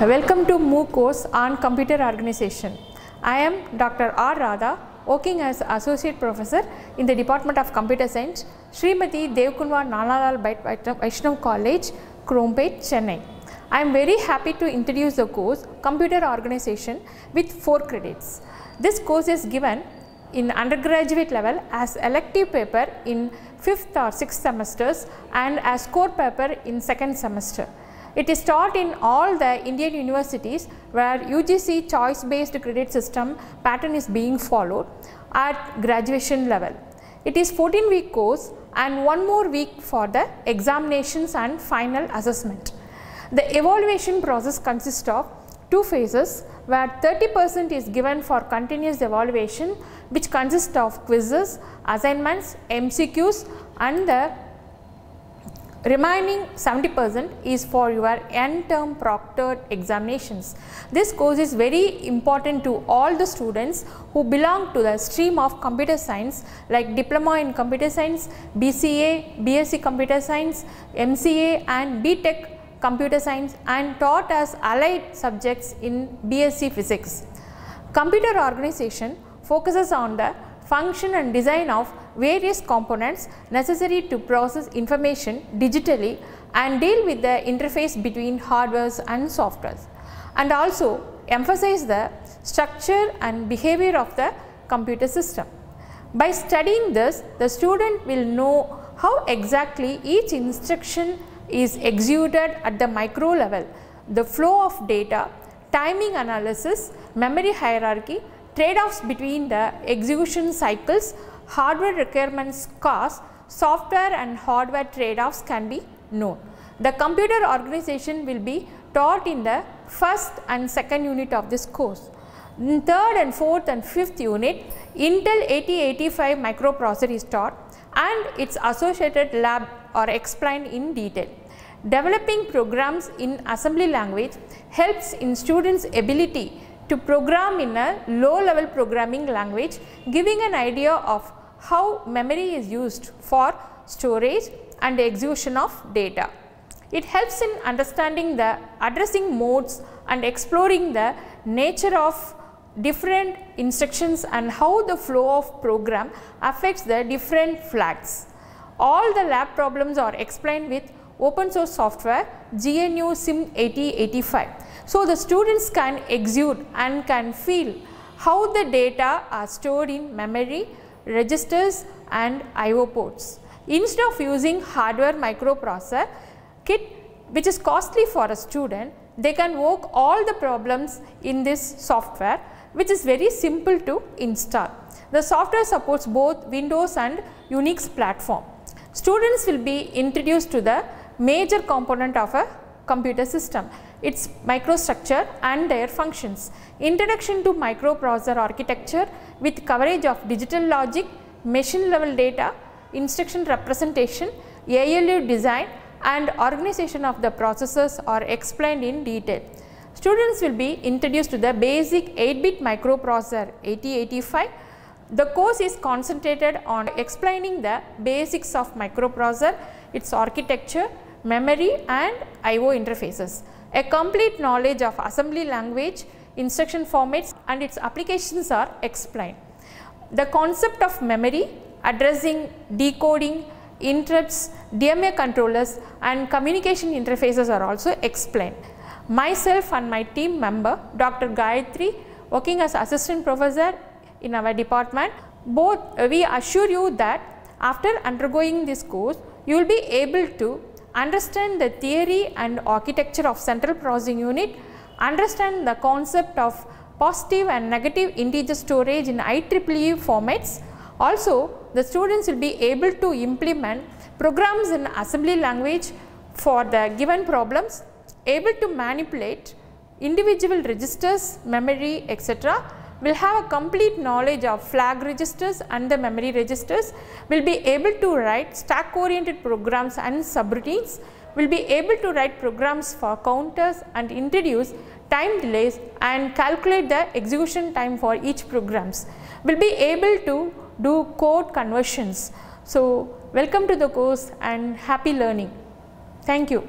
Welcome to MOOC course on computer organization. I am Dr. R. Radha, working as Associate Professor in the Department of Computer Science, Srimati Devkunvar Nanalal Vaishnav College, Chromepet, Chennai. I am very happy to introduce the course Computer Organization with 4 credits. This course is given in undergraduate level as elective paper in 5th or 6th semesters and as core paper in 2nd semester. It is taught in all the Indian universities where UGC choice based credit system pattern is being followed at graduation level. It is 14 week course and one more week for the examinations and final assessment. The evaluation process consists of two phases where 30 percent is given for continuous evaluation which consists of quizzes, assignments, MCQs and the remaining 70 percent is for your end term proctored examinations. This course is very important to all the students who belong to the stream of computer science like diploma in computer science, BCA, BSc computer science, MCA and BTech computer science and taught as allied subjects in BSc physics. Computer organization focuses on the function and design of various components necessary to process information digitally and deal with the interface between hardwares and softwares and also emphasize the structure and behavior of the computer system. By studying this, the student will know how exactly each instruction is executed at the micro level, the flow of data, timing analysis, memory hierarchy, trade-offs between the execution cycles, hardware requirements cost, software and hardware trade-offs can be known. The computer organization will be taught in the first and second unit of this course. In third and fourth and fifth unit, Intel 8085 microprocessor is taught and its associated lab are explained in detail. Developing programs in assembly language helps in students ability to program in a low level programming language giving an idea of how memory is used for storage and execution of data. It helps in understanding the addressing modes and exploring the nature of different instructions and how the flow of program affects the different flags. All the lab problems are explained with open source software GNUSim8085. So, the students can execute and can feel how the data are stored in memory, registers and IO ports. Instead of using hardware microprocessor kit which is costly for a student, they can work all the problems in this software which is very simple to install. The software supports both Windows and Unix platform. Students will be introduced to the major component of a computer system, its microstructure and their functions. Introduction to microprocessor architecture with coverage of digital logic, machine level data, instruction representation, ALU design and organization of the processors are explained in detail. Students will be introduced to the basic 8-bit microprocessor 8085. The course is concentrated on explaining the basics of microprocessor, its architecture, memory and IO interfaces. A complete knowledge of assembly language, instruction formats and its applications are explained. The concept of memory, addressing, decoding, interrupts, DMA controllers and communication interfaces are also explained. Myself and my team member Dr. Gayatri working as assistant professor in our department, both we assure you that after undergoing this course, you will be able to understand the theory and architecture of central processing unit, understand the concept of positive and negative integer storage in IEEE formats. Also, the students will be able to implement programs in assembly language for the given problems, able to manipulate individual registers, memory, etc will have a complete knowledge of flag registers and the memory registers, will be able to write stack oriented programs and subroutines, will be able to write programs for counters and introduce time delays and calculate the execution time for each programs, will be able to do code conversions. So, welcome to the course and happy learning. Thank you.